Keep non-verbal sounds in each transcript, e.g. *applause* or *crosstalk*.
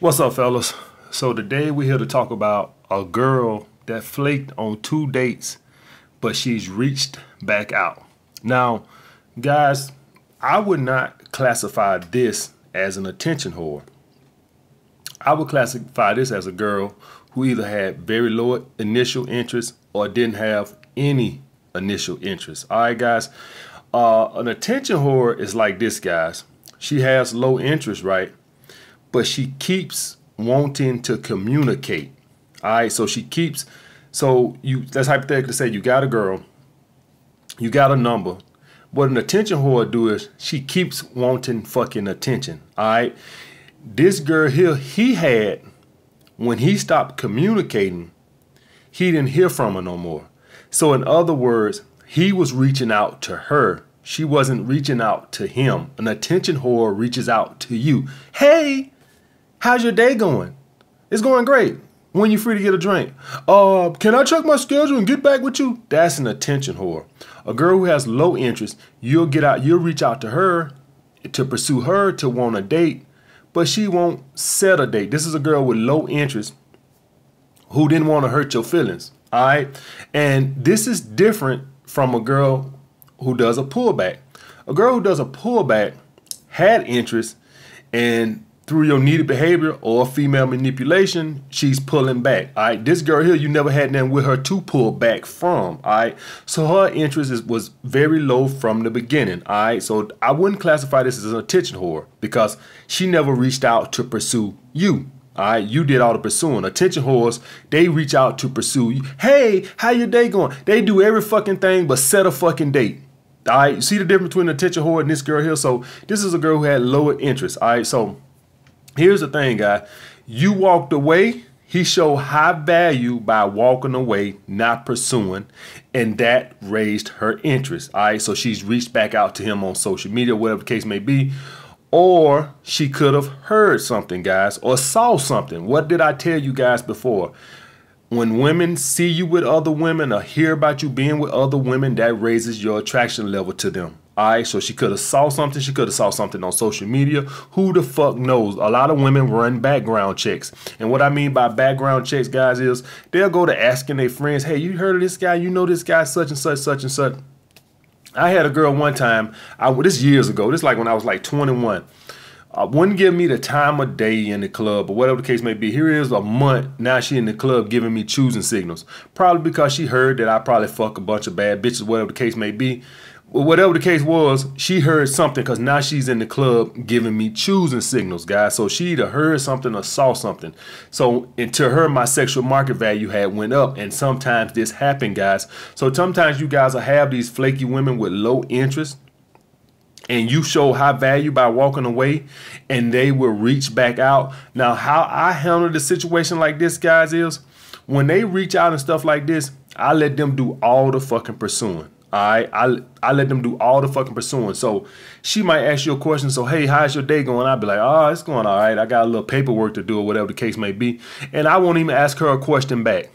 What's up, fellas? So today we're here to talk about a girl that flaked on two dates, but she's reached back out. Now, guys, I would not classify this as an attention whore. I would classify this as a girl who either had very low initial interest or didn't have any initial interest. All right, guys. Uh, an attention whore is like this, guys. She has low interest, right? But she keeps wanting to communicate. All right, so she keeps. So you let's hypothetically say you got a girl, you got a number. What an attention whore do is she keeps wanting fucking attention. All right, this girl here, he had when he stopped communicating, he didn't hear from her no more. So in other words, he was reaching out to her. She wasn't reaching out to him. An attention whore reaches out to you. Hey, how's your day going? It's going great. When you free to get a drink? Uh, can I check my schedule and get back with you? That's an attention whore. A girl who has low interest, you'll get out, you'll reach out to her to pursue her to want a date, but she won't set a date. This is a girl with low interest who didn't want to hurt your feelings. All right. And this is different from a girl who does a pullback. A girl who does a pullback had interest and through your needed behavior or female manipulation, she's pulling back. All right, this girl here, you never had nothing with her to pull back from. All right, so her interest is, was very low from the beginning. All right, so I wouldn't classify this as an attention whore because she never reached out to pursue you. All right, you did all the pursuing. Attention whores, they reach out to pursue you. Hey, how your day going? They do every fucking thing but set a fucking date. All right, you see the difference between an attention whore and this girl here? So this is a girl who had lower interest. All right, so here's the thing, guy. You walked away. He showed high value by walking away, not pursuing, and that raised her interest. All right, so she's reached back out to him on social media, whatever the case may be or she could have heard something, guys, or saw something. What did I tell you guys before? When women see you with other women or hear about you being with other women, that raises your attraction level to them. All right, so she could have saw something. She could have saw something on social media. Who the fuck knows? A lot of women run background checks, and what I mean by background checks, guys, is they'll go to asking their friends, "Hey, you heard of this guy? You know this guy, such and such, such and such." I had a girl one time. I this years ago. This like when I was like 21. Uh, wouldn't give me the time of day in the club or whatever the case may be. Here is a month now she in the club giving me choosing signals. Probably because she heard that I probably fuck a bunch of bad bitches, whatever the case may be whatever the case was, she heard something because now she's in the club giving me choosing signals, guys. So she either heard something or saw something. So and to her, my sexual market value had went up. And sometimes this happened, guys. So sometimes you guys will have these flaky women with low interest and you show high value by walking away and they will reach back out. Now, how I handle the situation like this, guys, is when they reach out and stuff like this, I let them do all the fucking pursuing. I I I let them do all the fucking pursuing. So she might ask you a question. So hey, how's your day going? I'd be like, oh, it's going all right. I got a little paperwork to do or whatever the case may be, and I won't even ask her a question back.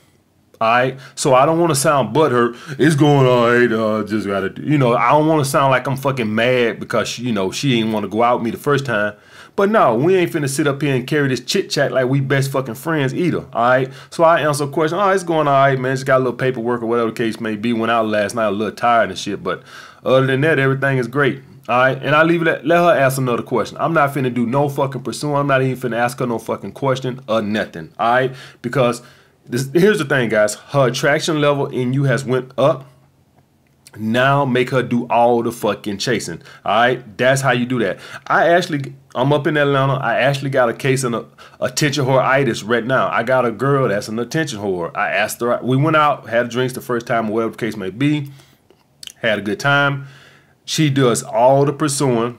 All right, so I don't want to sound butthurt. It's going all right. Uh, just gotta, you know, I don't want to sound like I'm fucking mad because she, you know she ain't want to go out with me the first time. But no, we ain't finna sit up here and carry this chit chat like we best fucking friends either. All right. So I answer a question. Oh, it's going all right, man. Just got a little paperwork or whatever the case may be. Went out last night a little tired and shit. But other than that, everything is great. All right, and I leave it at, let her ask another question. I'm not finna do no fucking pursuing. I'm not even finna ask her no fucking question or nothing. All right, because this, here's the thing, guys. Her attraction level in you has went up now make her do all the fucking chasing. All right, that's how you do that. I actually, I'm up in Atlanta. I actually got a case of a attention whoreitis right now. I got a girl that's an attention whore. I asked her. We went out, had drinks the first time, whatever the case may be. Had a good time. She does all the pursuing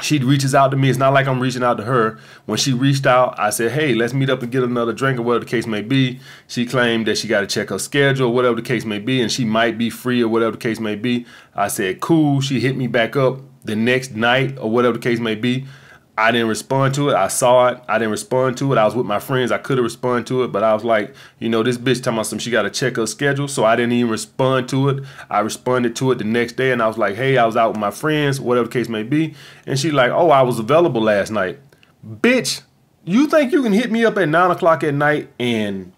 she reaches out to me. It's not like I'm reaching out to her. When she reached out, I said, hey, let's meet up and get another drink or whatever the case may be. She claimed that she got to check her schedule, whatever the case may be, and she might be free or whatever the case may be. I said, cool. She hit me back up the next night or whatever the case may be. I didn't respond to it. I saw it. I didn't respond to it. I was with my friends. I could have responded to it, but I was like, you know, this bitch talking about some she got to check schedule. So I didn't even respond to it. I responded to it the next day and I was like, hey, I was out with my friends, whatever the case may be. And she like, oh, I was available last night. Bitch, You think you can hit me up at nine o'clock at night and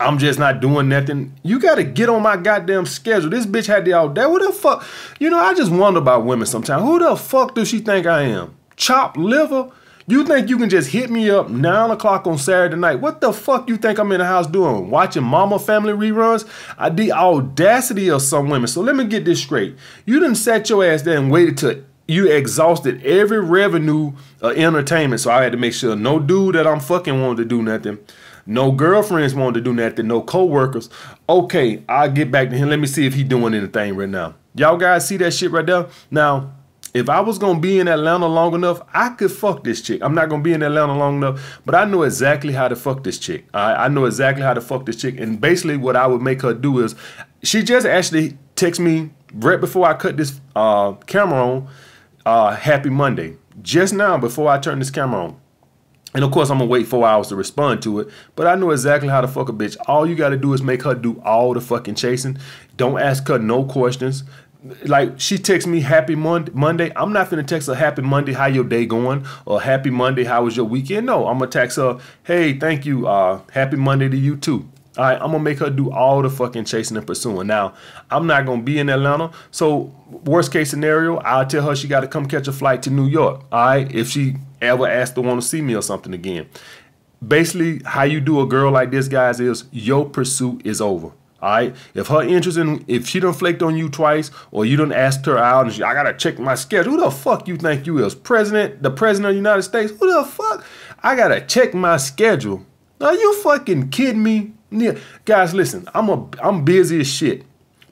I'm just not doing nothing. You gotta get on my goddamn schedule. This bitch had the out there. What the fuck? You know, I just wonder about women sometimes. Who the fuck does she think I am? Chopped liver? You think you can just hit me up nine o'clock on Saturday night? What the fuck you think I'm in the house doing? Watching Mama Family reruns? I the audacity of some women. So let me get this straight. You didn't set your ass there and waited till you exhausted every revenue of entertainment. So I had to make sure no dude that I'm fucking wanted to do nothing. No girlfriends wanted to do nothing. No co-workers. Okay, I'll get back to him. Let me see if he doing anything right now. Y'all guys see that shit right there? Now, if I was gonna be in Atlanta long enough, I could fuck this chick. I'm not gonna be in Atlanta long enough, but I know exactly how to fuck this chick. I, I know exactly how to fuck this chick. And basically, what I would make her do is, she just actually text me right before I cut this uh, camera on. Uh, happy Monday. Just now, before I turn this camera on. And of course, I'm gonna wait four hours to respond to it. But I know exactly how to fuck a bitch. All you gotta do is make her do all the fucking chasing. Don't ask her no questions. Like she texts me happy Monday. I'm not gonna text her happy Monday, how your day going? Or happy Monday, how was your weekend? No, I'm gonna text her, hey, thank you, uh, happy Monday to you too. All right, I'm gonna make her do all the fucking chasing and pursuing. Now, I'm not gonna be in Atlanta, so worst case scenario, I'll tell her she got to come catch a flight to New York. All right, if she ever asked to want to see me or something again. Basically, how you do a girl like this, guys, is your pursuit is over. All right. If her interest in, if she done flaked on you twice, or you done asked her out, and she, I gotta check my schedule. Who the fuck you think you is? President, the president of the United States? Who the fuck? I gotta check my schedule. Are you fucking kidding me? Yeah. Guys, listen. I'm a, I'm busy as shit,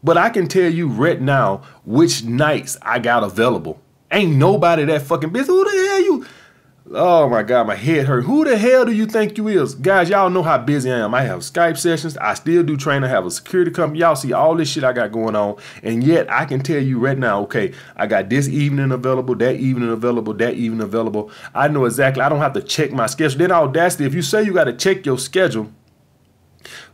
but I can tell you right now which nights I got available. Ain't nobody that fucking busy. Who the hell? Oh my God, my head hurt. Who the hell do you think you is? Guys, y'all know how busy I am. I have Skype sessions. I still do training. I have a security company. Y'all see all this shit I got going on. And yet I can tell you right now, okay, I got this evening available, that evening available, that evening available. I know exactly. I don't have to check my schedule. Then audacity, if you say you got to check your schedule,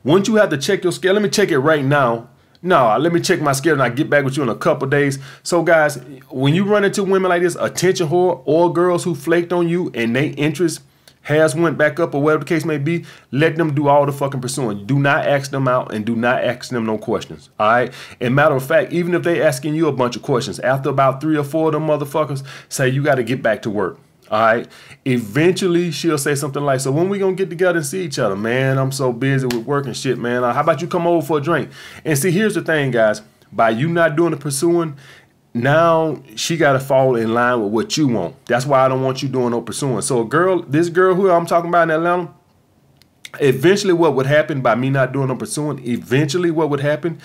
once you have to check your schedule, let me check it right now no, uh, let me check my schedule and I get back with you in a couple days. So guys, when you run into women like this, attention whore or girls who flaked on you and they interest has went back up or whatever the case may be, let them do all the fucking pursuing. Do not ask them out and do not ask them no questions. All right. And matter of fact, even if they asking you a bunch of questions, after about three or four of them motherfuckers, say you got to get back to work. All right. Eventually, she'll say something like, "So when we gonna get together and see each other, man? I'm so busy with work and shit, man. Uh, how about you come over for a drink?" And see, here's the thing, guys. By you not doing the pursuing, now she got to fall in line with what you want. That's why I don't want you doing no pursuing. So, a girl, this girl who I'm talking about in Atlanta, eventually, what would happen by me not doing no pursuing? Eventually, what would happen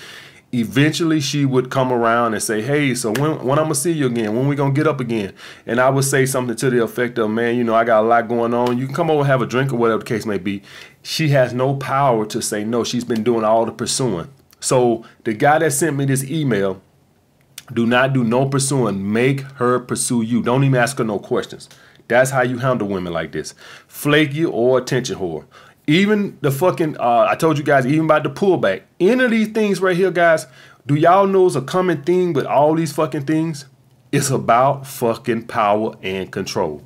eventually she would come around and say, "Hey, so when when I'm gonna see you again? When we gonna get up again?" And I would say something to the effect of, "Man, you know, I got a lot going on. You can come over and have a drink or whatever the case may be." She has no power to say no. She's been doing all the pursuing. So the guy that sent me this email, do not do no pursuing. Make her pursue you. Don't even ask her no questions. That's how you handle women like this. Flaky or attention whore. Even the fucking, uh, I told you guys, even about the pullback. Any of these things right here, guys, do y'all know is a common theme with all these fucking things? It's about fucking power and control.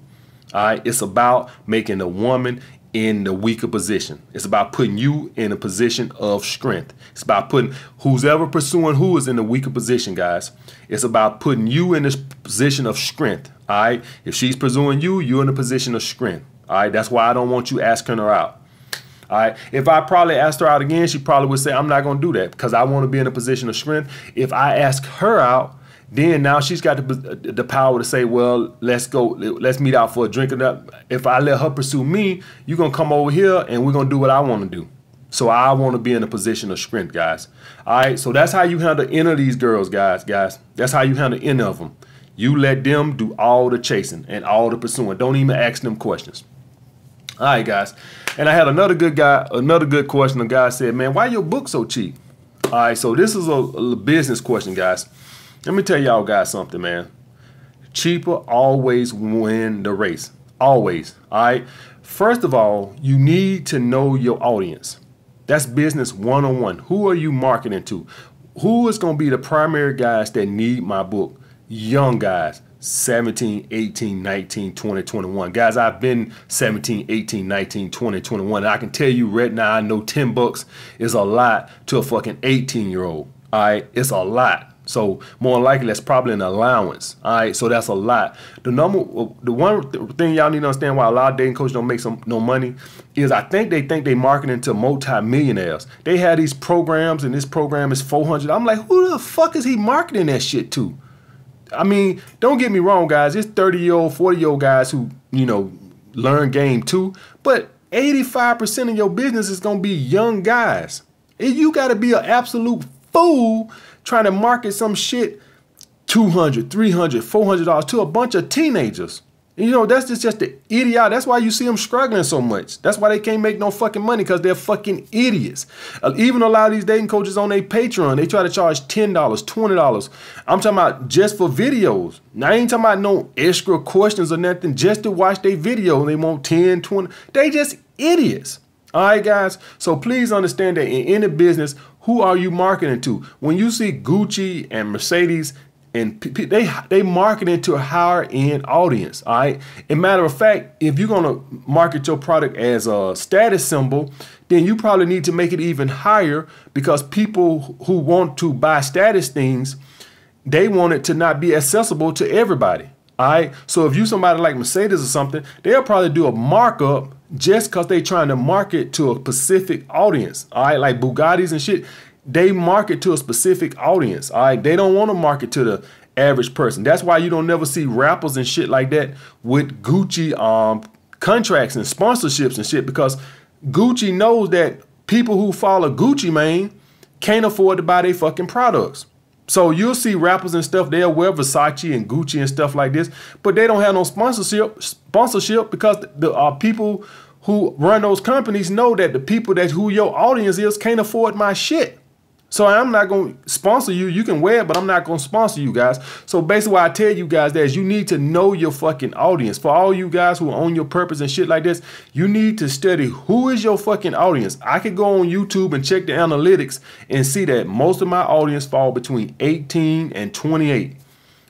All right. It's about making a woman in the weaker position. It's about putting you in a position of strength. It's about putting who's ever pursuing who is in the weaker position, guys. It's about putting you in this position of strength. All right. If she's pursuing you, you're in a position of strength. All right. That's why I don't want you asking her out. All right. If I probably asked her out again, she probably would say, I'm not going to do that because I want to be in a position of strength. If I ask her out, then now she's got the, the power to say, well, let's go, let's meet out for a drink. If I let her pursue me, you're going to come over here and we're going to do what I want to do. So I want to be in a position of strength, guys. All right. So that's how you handle any of these girls, guys, guys. That's how you handle any of them. You let them do all the chasing and all the pursuing. Don't even ask them questions. All right, guys. And I had another good guy, another good question. The guy said, "Man, why your book so cheap?" All right, so this is a, a business question, guys. Let me tell y'all guys something, man. Cheaper always win the race. Always. All right. First of all, you need to know your audience. That's business one on one. Who are you marketing to? Who is going to be the primary guys that need my book? Young guys, 17, 18, 19, 20, 21. Guys, I've been 17, 18, 19, 20, 21. And I can tell you right now, I know 10 bucks is a lot to a fucking 18 year old. All right, it's a lot. So more likely that's probably an allowance. All right, so that's a lot. The number, the one thing y'all need to understand why a lot of dating coaches don't make some no money is I think they think they marketing to multi-millionaires. They have these programs and this program is 400. I'm like, who the fuck is he marketing that shit to? I mean, don't get me wrong, guys. It's 30 year old, 40 year old guys who, you know, learn game too. But 85% of your business is going to be young guys. And you got to be an absolute fool trying to market some shit 200 300 $400 to a bunch of teenagers. You know, that's just, just the idiot. That's why you see them struggling so much. That's why they can't make no fucking money because they're fucking idiots. Uh, even a lot of these dating coaches on their Patreon, they try to charge $10, $20. I'm talking about just for videos. Now, I ain't talking about no extra questions or nothing, just to watch their video. They want 10, 20. They just idiots. All right, guys. So please understand that in any business, who are you marketing to? When you see Gucci and Mercedes and they they market it to a higher end audience. All right. And matter of fact, if you're gonna market your product as a status symbol, then you probably need to make it even higher because people who want to buy status things, they want it to not be accessible to everybody. All right. So if you somebody like Mercedes or something, they'll probably do a markup just because they trying to market to a specific audience. All right, like Bugattis and shit they market to a specific audience. All right, they don't want to market to the average person. That's why you don't never see rappers and shit like that with Gucci um contracts and sponsorships and shit because Gucci knows that people who follow Gucci Mane can't afford to buy their fucking products. So you'll see rappers and stuff, they'll wear Versace and Gucci and stuff like this, but they don't have no sponsorship sponsorship because the uh, people who run those companies know that the people that who your audience is can't afford my shit. So I'm not going to sponsor you. You can wear it, but I'm not going to sponsor you guys. So basically what I tell you guys that is you need to know your fucking audience. For all you guys who are on your purpose and shit like this, you need to study who is your fucking audience. I could go on YouTube and check the analytics and see that most of my audience fall between 18 and 28.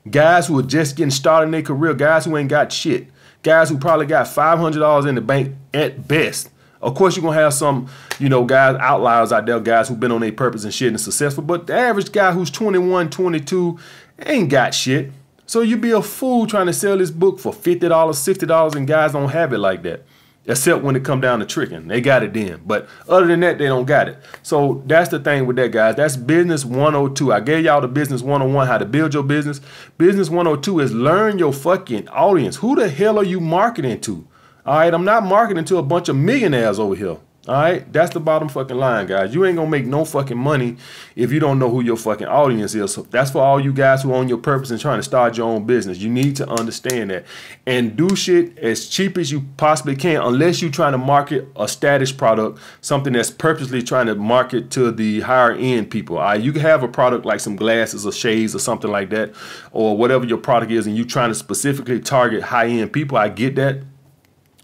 Guys who are just getting started in their career, guys who ain't got shit. Guys who probably got $500 in the bank at best. Of course, you're gonna have some, you know, guys, outliers out there, guys who've been on their purpose and shit and successful. But the average guy who's 21, 22 ain't got shit. So you'd be a fool trying to sell this book for $50, $60, and guys don't have it like that. Except when it come down to tricking. They got it then. But other than that, they don't got it. So that's the thing with that, guys. That's business 102. I gave y'all the business 101, how to build your business. Business 102 is learn your fucking audience. Who the hell are you marketing to? All right, I'm not marketing to a bunch of millionaires over here. All right, that's the bottom fucking line, guys. You ain't gonna make no fucking money if you don't know who your fucking audience is. So that's for all you guys who own your purpose and trying to start your own business. You need to understand that and do shit as cheap as you possibly can, unless you're trying to market a status product, something that's purposely trying to market to the higher end people. All right, you can have a product like some glasses or shades or something like that, or whatever your product is, and you trying to specifically target high end people. I get that.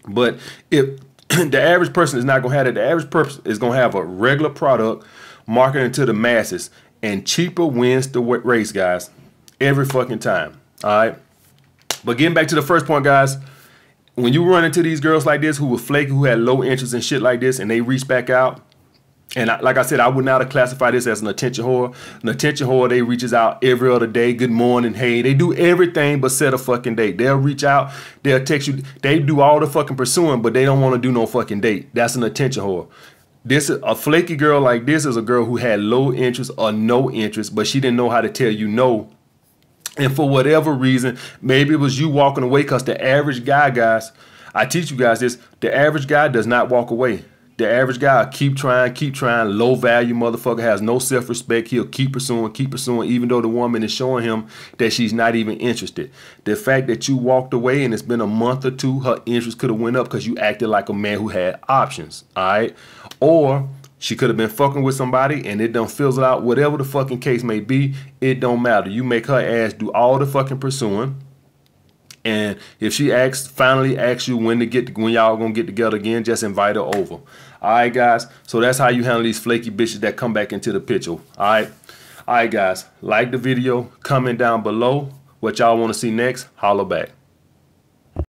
But if *clears throat* the average person is not going to have it, the average person is going to have a regular product marketing to the masses, and cheaper wins the race, guys, every fucking time. All right. But getting back to the first point, guys, when you run into these girls like this who were flaky, who had low interest and shit like this, and they reach back out, and I, like I said, I would not have classified this as an attention whore. An attention whore, they reaches out every other day. Good morning, hey. They do everything but set a fucking date. They'll reach out, they'll text you. They do all the fucking pursuing, but they don't want to do no fucking date. That's an attention whore. This a flaky girl like this is a girl who had low interest or no interest, but she didn't know how to tell you no. And for whatever reason, maybe it was you walking away because the average guy, guys, I teach you guys this, the average guy does not walk away. The average guy keep trying, keep trying. Low value motherfucker has no self respect. He'll keep pursuing, keep pursuing, even though the woman is showing him that she's not even interested. The fact that you walked away and it's been a month or two, her interest could have went up because you acted like a man who had options. All right, or she could have been fucking with somebody and it don't fizzle out. Whatever the fucking case may be, it don't matter. You make her ass do all the fucking pursuing and if she asks, finally asks you when to get when y'all gonna get together again, just invite her over. All right, guys. So that's how you handle these flaky bitches that come back into the picture. All right, all right, guys. Like the video, comment down below. What y'all want to see next? Holla back.